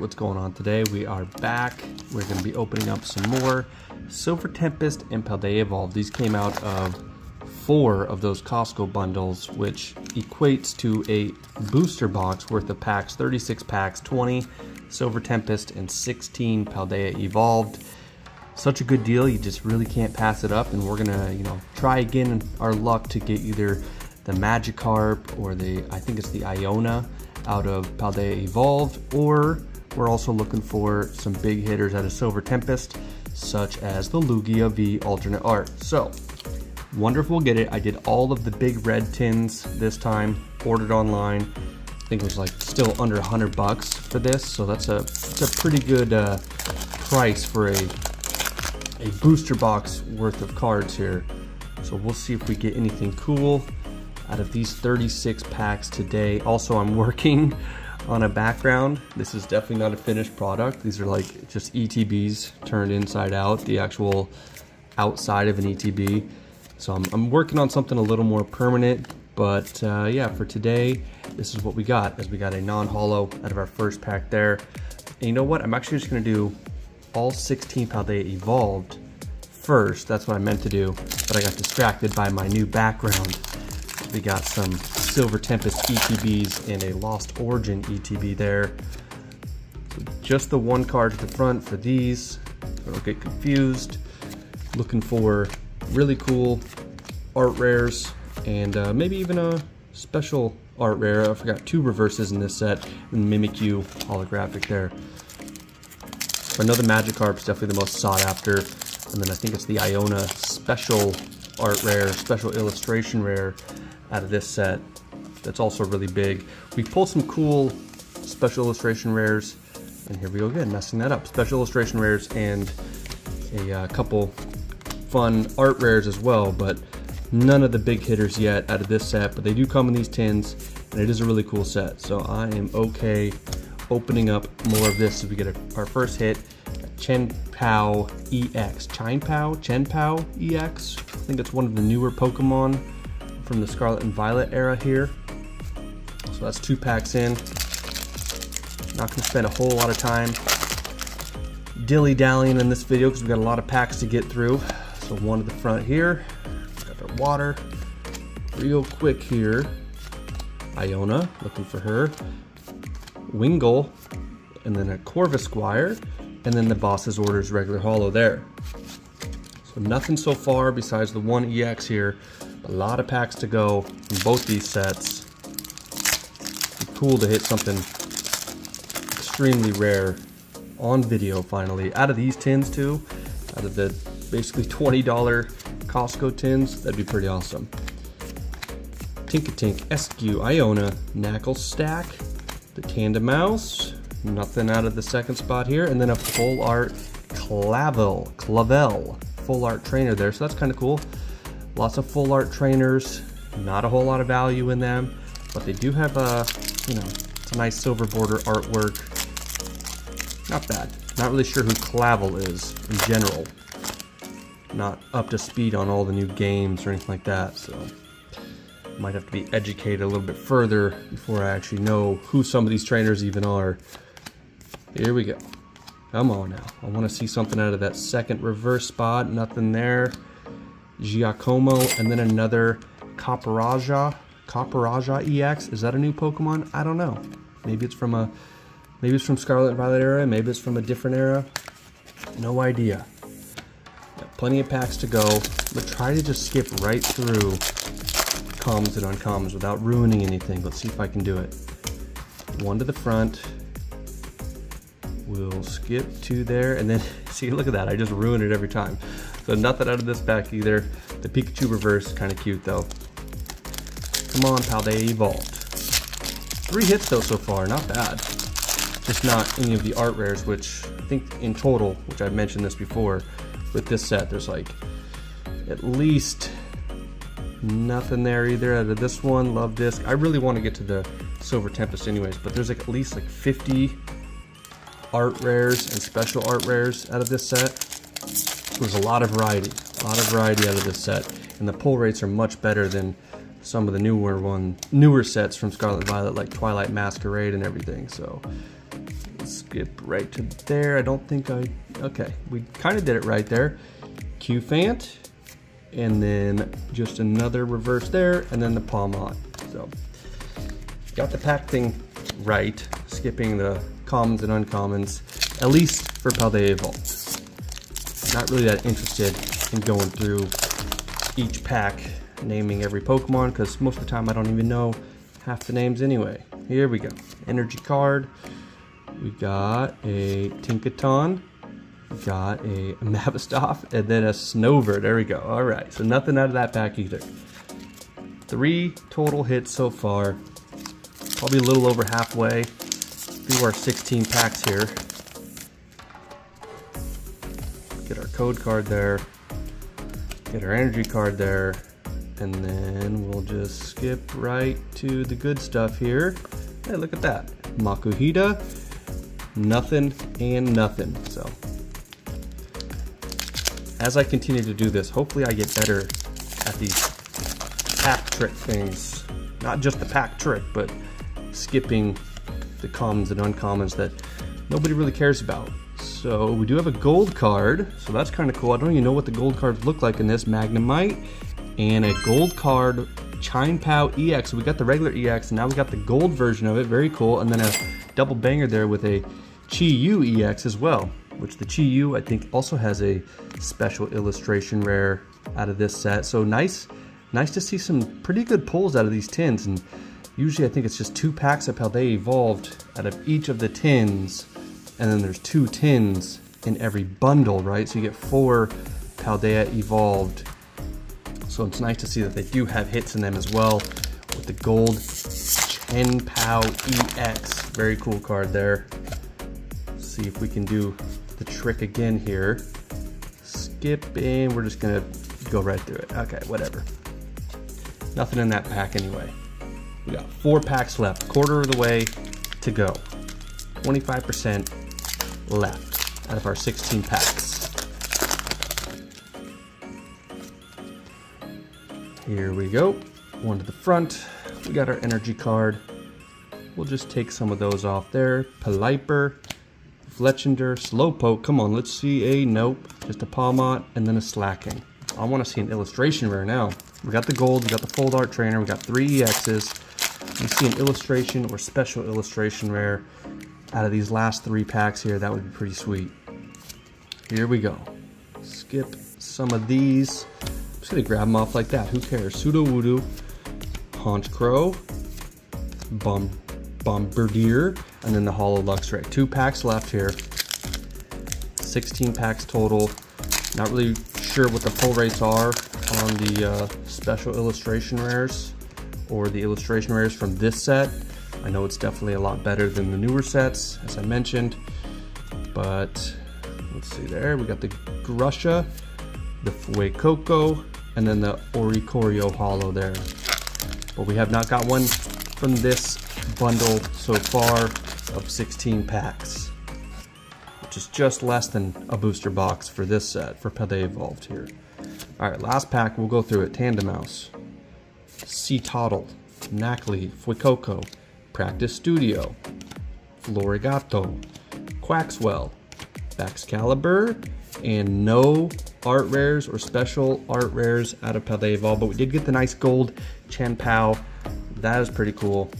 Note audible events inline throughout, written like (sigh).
right, what's going on today? We are back. We're going to be opening up some more Silver Tempest and Paldea Evolve. These came out of four of those Costco bundles, which equates to a booster box worth of packs, 36 packs, 20 Silver Tempest and 16 Paldea Evolved. Such a good deal, you just really can't pass it up, and we're gonna, you know, try again our luck to get either the Magikarp or the, I think it's the Iona out of Paldea Evolved, or we're also looking for some big hitters out of Silver Tempest, such as the Lugia V alternate art. So, wonder if we'll get it. I did all of the big red tins this time, ordered online. I think it was like still under 100 bucks for this, so that's a, that's a pretty good uh, price for a, a booster box worth of cards here. So we'll see if we get anything cool out of these 36 packs today. Also, I'm working on a background. This is definitely not a finished product. These are like just ETBs turned inside out, the actual outside of an ETB. So I'm, I'm working on something a little more permanent, but uh, yeah, for today, this is what we got, as we got a non-holo out of our first pack there. And you know what, I'm actually just gonna do all 16 Paldea Evolved first. That's what I meant to do, but I got distracted by my new background. We got some Silver Tempest ETBs and a Lost Origin ETB there. So just the one card at the front for these. Don't get confused. Looking for really cool art rares and uh, maybe even a special art rare. I forgot two reverses in this set and Mimikyu holographic there. Know the Magikarp is definitely the most sought after. And then I think it's the Iona special art rare, special illustration rare out of this set that's also really big. We pulled some cool special illustration rares, and here we go again, messing that up. Special illustration rares and a uh, couple fun art rares as well, but none of the big hitters yet out of this set, but they do come in these tins, and it is a really cool set. So I am okay opening up more of this as we get a, our first hit. Chen Pao EX. Chien-Pao? Chen Pao EX? I think it's one of the newer Pokemon from the Scarlet and Violet era here. So that's two packs in. Not gonna spend a whole lot of time dilly-dallying in this video because we've got a lot of packs to get through. So one at the front here. Got our water. Real quick here. Iona, looking for her. Wingull, and then a Corvus Corvisquire, and then the boss's orders regular holo there. So nothing so far besides the one EX here, a lot of packs to go in both these sets. cool to hit something extremely rare on video finally. Out of these tins too, out of the basically $20 Costco tins, that'd be pretty awesome. Tinkatink, SQ, Iona, Naclstack, the Tandemaus, nothing out of the second spot here, and then a full art Clavel, Clavel, full art trainer there, so that's kind of cool. Lots of full art trainers, not a whole lot of value in them, but they do have a, you know, it's a nice silver border artwork. Not bad. Not really sure who Clavel is in general. Not up to speed on all the new games or anything like that, so might have to be educated a little bit further before I actually know who some of these trainers even are. Here we go. Come on now. I want to see something out of that second reverse spot. Nothing there. Giacomo, and then another Copperajah. Copperajah EX. Is that a new Pokemon? I don't know. Maybe it's from a maybe it's from Scarlet and Violet era, maybe it's from a different era. No idea. Got plenty of packs to go, but try to just skip right through commons and uncommons without ruining anything. Let's see if I can do it. One to the front. We'll skip to there, and then (laughs) see, look at that. I just ruin it every time. So nothing out of this pack either. The Pikachu reverse, kind of cute though. Come on, Paldea Evolved. Three hits though so far, not bad. Just not any of the art rares, which I think in total, which I've mentioned this before, with this set, there's like at least nothing there either out of this one. Luvdisc. I really want to get to the Silver Tempest anyways, but there's like at least like 50 art rares and special art rares out of this set. There's a lot of variety, a lot of variety out of this set, and the pull rates are much better than some of the newer one, newer sets from Scarlet Violet, like Twilight Masquerade and everything. So let's skip right to there. I don't think I, okay, we kind of did it right there. Cufant, and then just another reverse there, and then the Pawmot. So, got the pack thing right, skipping the commons and uncommons, at least for Paldea Evolved. Not really that interested in going through each pack, naming every Pokemon, because most of the time I don't even know half the names anyway. Here we go. Energy card. We got a Tinkaton. We got a (laughs) Mabosstiff and then a Snover. There we go. All right, so nothing out of that pack either. Three total hits so far. Probably a little over halfway through our 16 packs here. Code card there. Get our energy card there. And then we'll just skip right to the good stuff here. Hey, look at that. Makuhita, nothing and nothing. So as I continue to do this, hopefully I get better at these pack trick things. Not just the pack trick, but skipping the commons and uncommons that nobody really cares about. So we do have a gold card, so that's kind of cool. I don't even know what the gold cards look like in this. Magnemite and a gold card Chien-Pao EX. So we got the regular EX, and now we got the gold version of it. Very cool. And then a double banger there with a Chi-Yu EX as well, which the Chi-Yu I think also has a special illustration rare out of this set. So nice, nice to see some pretty good pulls out of these tins. And usually I think it's just two packs of Paldea Evolved out of each of the tins. And then there's two tins in every bundle, right? So you get four Paldea Evolved so it's nice to see that they do have hits in them as well with the gold Chien-Pao EX. Very cool card there. See if we can do the trick again here. Skip in, we're just gonna go right through it. Okay, whatever. Nothing in that pack anyway. We got four packs left, quarter of the way to go. 25% left out of our 16 packs. Here we go. One to the front. We got our energy card. We'll just take some of those off there. Pelipper, Fletchinder, Slowpoke. Come on, let's see a nope. Just a Pawmot and then a Slaking. I want to see an illustration rare now. We got the gold, we got the Full Art Trainer, we got three EXs. We see an illustration or special illustration rare out of these last three packs here. That would be pretty sweet. Here we go. Skip some of these just gonna grab them off like that. Who cares? Sudowoodo, Honchkrow, Bomb, Bombirdier, and then the Holo Luxray. Two packs left here. 16 packs total. Not really sure what the pull rates are on the uh, special illustration rares or the illustration rares from this set. I know it's definitely a lot better than the newer sets, as I mentioned. But let's see there. We got the Grusha, the Fuecoco, and then the Oricorio Holo there. But we have not got one from this bundle so far of 16 packs, which is just less than a booster box for this set for Paldea Evolved here. Alright, last pack, we'll go through it. sea Ctottle, Nacli, Fuecoco, Practice Studio, Floragato, Quaxwell, Baxcalibur, and no art rares or special art rares out of Evolved, but we did get the nice gold Chien-Pao. That is pretty cool.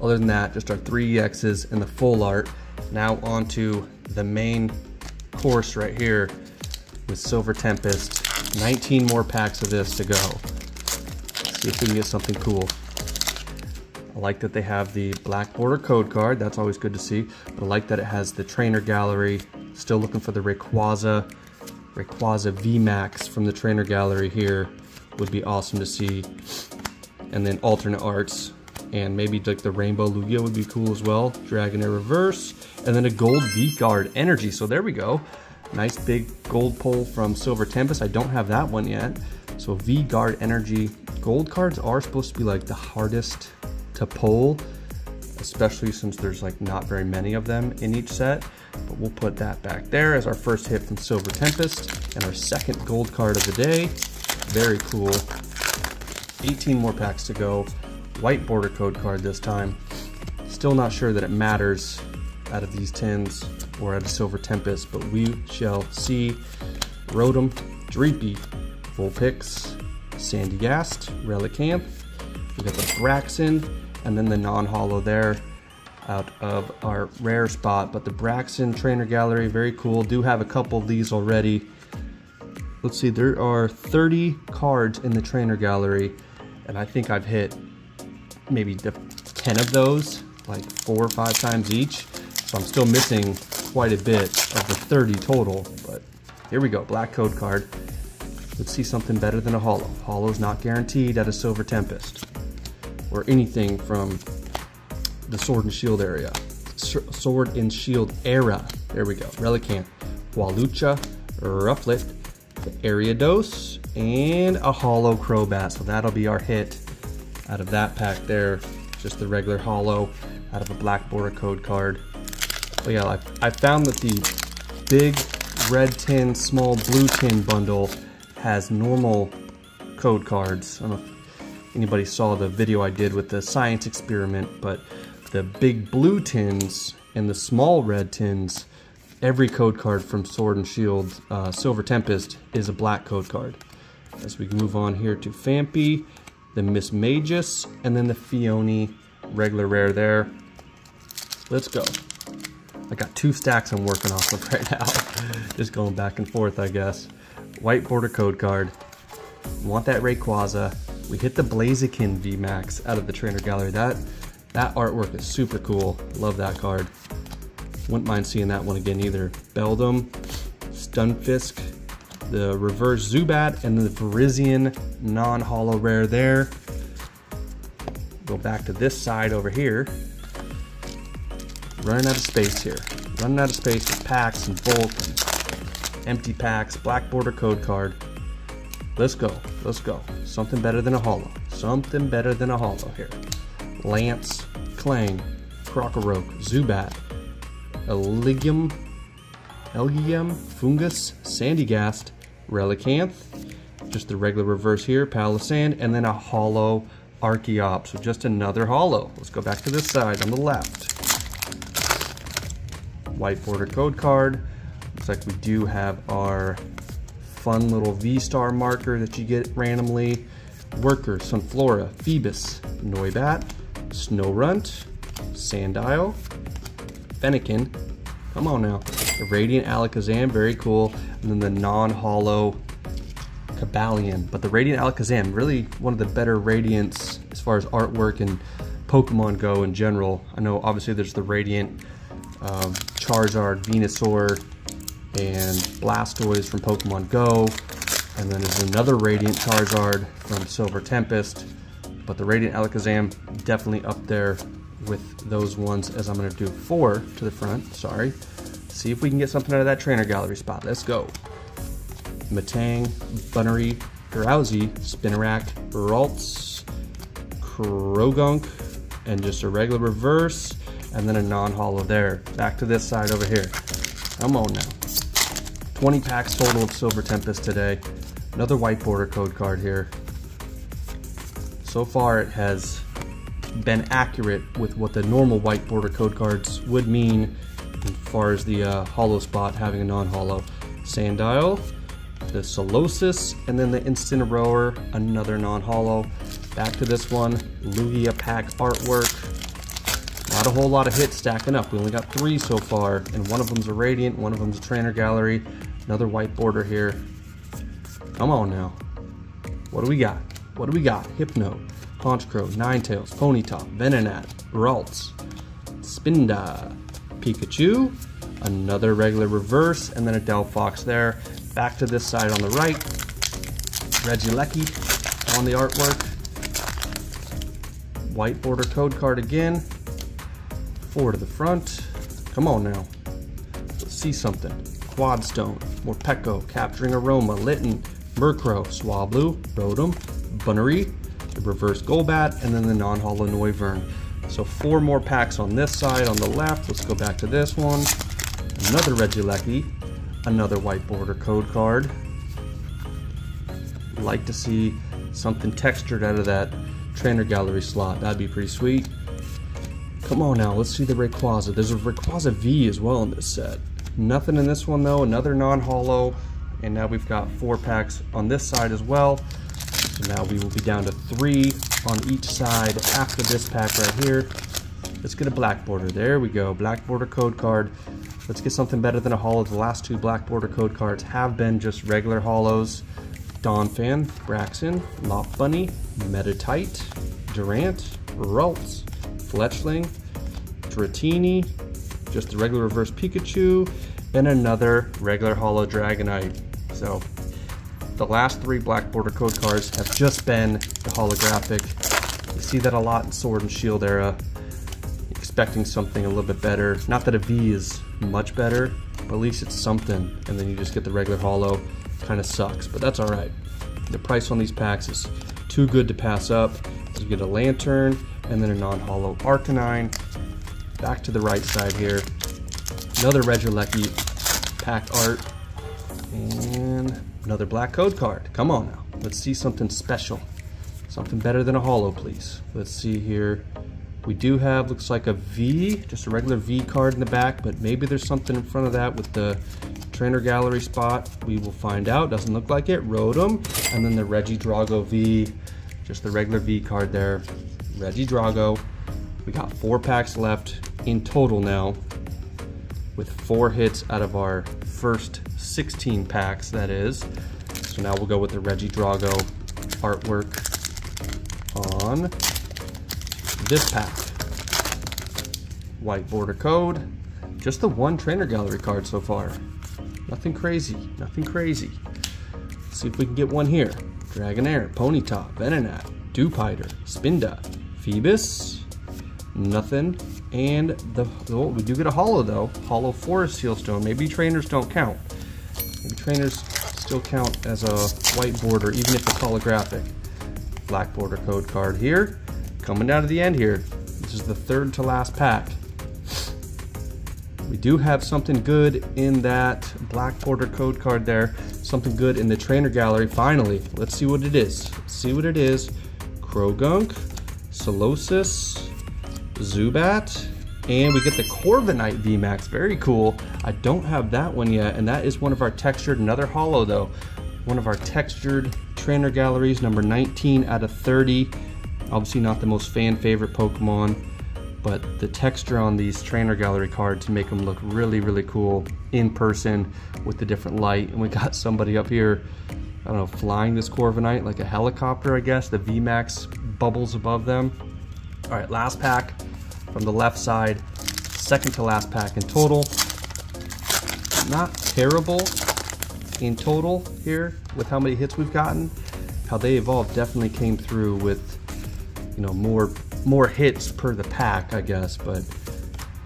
Other than that, just our three EXs and the full art. Now onto the main course right here with Silver Tempest. 19 more packs of this to go. Let's see if we can get something cool. I like that they have the black border code card. That's always good to see. But I like that it has the trainer gallery. Still looking for the Rayquaza Rayquaza VMAX from the trainer gallery here would be awesome to see. And then alternate arts and maybe like the Rainbow Lugia would be cool as well. Dragonair Reverse and then a gold V-Guard Energy. So there we go. Nice big gold pull from Silver Tempest. I don't have that one yet. So V-Guard Energy. Gold cards are supposed to be like the hardest to pull, especially since there's like not very many of them in each set. But we'll put that back there as our first hit from Silver Tempest and our second gold card of the day. Very cool. 18 more packs to go. White border code card this time. Still not sure that it matters out of these tins or out of Silver Tempest, but we shall see. Rotom, Dreepy, Vulpix, Sandygast, Relicanth. We got the Braixen, and then the non-holo there out of our rare spot. But the Braixen Trainer Gallery, very cool. Do have a couple of these already. Let's see, there are 30 cards in the Trainer Gallery, and I think I've hit maybe 10 of those, like four or five times each. So I'm still missing quite a bit of the 30 total, but here we go, black code card. Let's see something better than a holo. Holo's not guaranteed at a Silver Tempest or anything from the Sword and Shield area. Sword and Shield era. There we go. Relicanth, Hawlucha, Rufflet, Ariados, and a Holo Crobat. So that'll be our hit out of that pack there. Just the regular Holo out of a black border code card. But yeah, I, I found that the big red tin, small blue tin bundle has normal code cards. I don't know anybody saw the video I did with the science experiment, but the big blue tins and the small red tins, every code card from Sword and Shield uh, Silver Tempest is a black code card. As we move on here to Phanpy, the Mismagius, and then the Phione regular rare there. Let's go. I got two stacks I'm working off of (laughs) right now. Just going back and forth, I guess. White border code card. Want that Rayquaza. We hit the Blaziken VMAX out of the trainer gallery. That that artwork is super cool. Love that card. Wouldn't mind seeing that one again either. Beldum, Stunfisk, the reverse Zubat, and the Virizion non-holo rare there. Go back to this side over here. Running out of space here. Running out of space with packs and bulk and empty packs, black border code card. Let's go. Let's go. Something better than a holo. Something better than a holo here. Lance, Klang, Krokorok, Zubat, Elgyem, Elgyem, Foongus, Sandygast, Relicanth, just the regular reverse here, Palossand, and then a holo Archeops. So just another holo. Let's go back to this side on the left. White border code card. Looks like we do have our fun little V-star marker that you get randomly. Worker, Sunflora, Feebas, Noibat, Snorunt, Sandile, Fennekin, come on now, the Radiant Alakazam, very cool, and then the non-holo Cobalion. But the Radiant Alakazam, really one of the better Radiants as far as artwork and Pokemon go in general. I know obviously there's the Radiant um, Charizard, Venusaur, and Blastoise from Pokemon Go. And then there's another Radiant Charizard from Silver Tempest. But the Radiant Alakazam definitely up there with those ones as I'm going to do four to the front. Sorry. See if we can get something out of that trainer gallery spot. Let's go. Metang, Bunnelby, Drowzee, Spinarak, Ralts, Croagunk, and just a regular reverse, and then a non-holo there. Back to this side over here. Come on now. 20 packs total of Silver Tempest today. Another white border code card here. So far it has been accurate with what the normal white border code cards would mean as far as the uh, holo spot having a non-holo. Sandile, the Solosis, and then the Incineroar, another non-holo. Back to this one, Lugia pack artwork. Not a whole lot of hits stacking up. We only got three so far, and one of them's a Radiant, one of them's a Trainer Gallery. Another white border here. Come on now. What do we got? What do we got? Hypno, Honchkrow, Ninetales, Ponyta, Venonat, Ralts, Spinda, Pikachu, another regular reverse, and then a Delphox there. Back to this side on the right. Regieleki on the artwork. White border code card again. Four to the front. Come on now. Let's see something. Quadstone, Morpeko, Capturing Aroma, Litten, Murkrow, Swablu, Rotom, Bunnelby, the reverse Golbat, and then the non-holo Noivern. So four more packs on this side. On the left, let's go back to this one. Another Regieleki, another white border code card. Like to see something textured out of that trainer gallery slot. That'd be pretty sweet. Come on now, let's see the Rayquaza. There's a Rayquaza V as well in this set. Nothing in this one though, another non-holo. And now we've got four packs on this side as well. So now we will be down to three on each side after this pack right here. Let's get a black border. There we go, black border code card. Let's get something better than a holo. The last two black border code cards have been just regular holos. Donphan, Braixen, Lopunny, Metatite, Durant, Ralts, Fletchling, Dratini, just the regular reverse Pikachu, and another regular holo Dragonite. So the last three black border code cards have just been the holographic. You see that a lot in Sword and Shield era. Expecting something a little bit better. Not that a V is much better, but at least it's something. And then you just get the regular holo. Kind of sucks, but that's all right. The price on these packs is too good to pass up. You get a Lanturn and then a non-holo Arcanine. Back to the right side here. Another Regieleki pack art. And another black code card. Come on now. Let's see something special. Something better than a holo, please. Let's see here. We do have, looks like a V, just a regular V card in the back, but maybe there's something in front of that with the trainer gallery spot. We will find out. Doesn't look like it. Rotom. And then the Regidrago V, just the regular V card there. Regidrago. We got four packs left in total now with four hits out of our first 16 packs, that is. So now we'll go with the Regidrago artwork on this pack. White border code. Just the one trainer gallery card so far. Nothing crazy, nothing crazy. Let's see if we can get one here. Dragonair, Ponyta, Venonat, Dewpider, Spinda, Feebas, nothing. And the, oh, we do get a holo though. Holo Forest seal stone. Maybe trainers don't count. Maybe trainers still count as a white border, even if it's holographic. Black border code card here. Coming down to the end here. This is the third to last pack. We do have something good in that black border code card there. Something good in the trainer gallery. Finally, let's see what it is. Let's see what it is. Croagunk, Solosis, Zubat, and we get the Corviknight VMAX. Very cool. I don't have that one yet, and that is one of our textured, another holo though. One of our textured trainer galleries, number 19 out of 30. Obviously not the most fan favorite Pokemon, but the texture on these trainer gallery cards to make them look really, really cool in person with the different light. And we got (laughs) somebody up here, I don't know, flying this Corviknight like a helicopter, I guess. The VMAX bubbles above them. All right, last pack from the left side, second to last pack in total. Not terrible in total here with how many hits we've gotten. Paldea Evolved definitely came through with you know, more more hits per the pack, I guess. But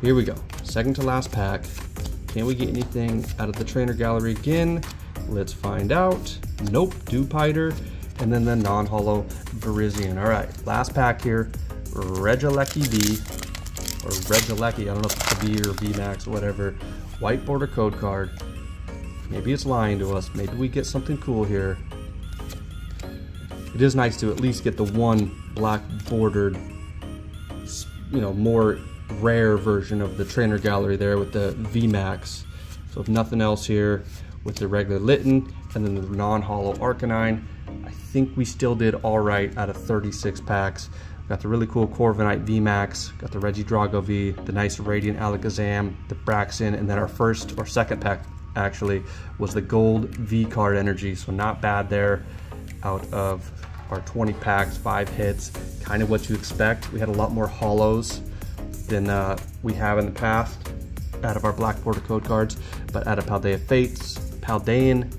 here we go. Second to last pack. Can we get anything out of the trainer gallery again? Let's find out. Nope, Dewpider, and then the non-holo Virizion. All right, last pack here. Regieleki V, or Regieleki, I don't know if it's a V or V Max or whatever. White border code card. Maybe it's lying to us. Maybe we get something cool here. It is nice to at least get the one black bordered, you know, more rare version of the trainer gallery there with the VMAX. So if nothing else here with the regular Litten and then the non-holo Arcanine, I think we still did all right out of 36 packs. Got the really cool Corviknight VMAX, got the Regidrago V, the nice Radiant Alakazam, the Braixen, and then our first or second pack actually was the gold V Guard energy, so not bad there out of our 20 packs, five hits, kind of what you expect. We had a lot more holos than uh, we have in the past out of our Black Border Code cards, but out of Paldea Fates, Paldean,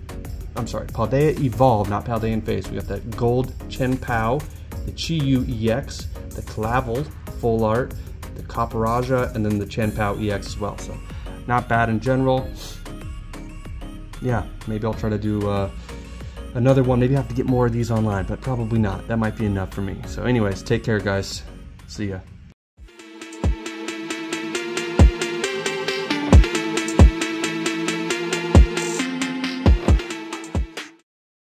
I'm sorry, Paldea Evolve, not Paldean Fates. We got that gold Chien-Pao, the Chi-Yu EX, the Clavel Full Art, the Copperajah, and then the Chien-Pao EX as well. So not bad in general. Yeah, maybe I'll try to do uh, another one. Maybe I have to get more of these online, but probably not. That might be enough for me. So anyways, take care, guys. See ya.